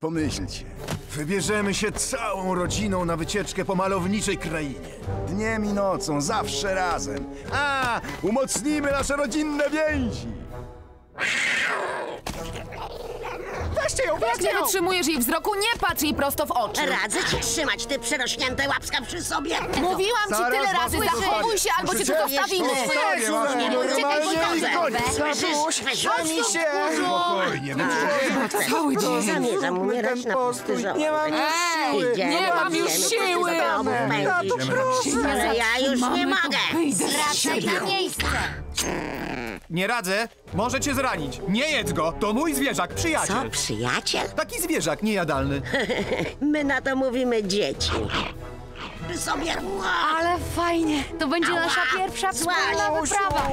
Pomyślcie. Wybierzemy się całą rodziną na wycieczkę po malowniczej krainie. Dniem i nocą, zawsze razem. A, umocnimy nasze rodzinne więzi. Weźcie ją, Jak nie wytrzymujesz jej wzroku, nie patrz jej prosto w oczy. Radzę ci trzymać te przerośnięte łapska przy sobie. Mówiłam ci Zaraz tyle was razy, zachowuj się, albo cię tu Słyszycie? zostawimy. Zostawię was, Nie no, uciekaj, normalnie i Boże. koniec. Zajmij się! Spokojnie, wytrzymaj. Cały Nie dzień. zamierzam umierać na pusty żołądek. Nie mam Ej, Idziemy, nie mam już idziemy, siły. pędzić. Ale ja już nie mogę. Wracaj na miejsce. Nie radzę. Może cię zranić. Nie jedz go. To mój zwierzak, Co, przyjaciel. przyjaciel? Taki zwierzak niejadalny. My na to mówimy dzieci. Sobie... Ale fajnie! To będzie nasza pierwsza wspólna wyprawa.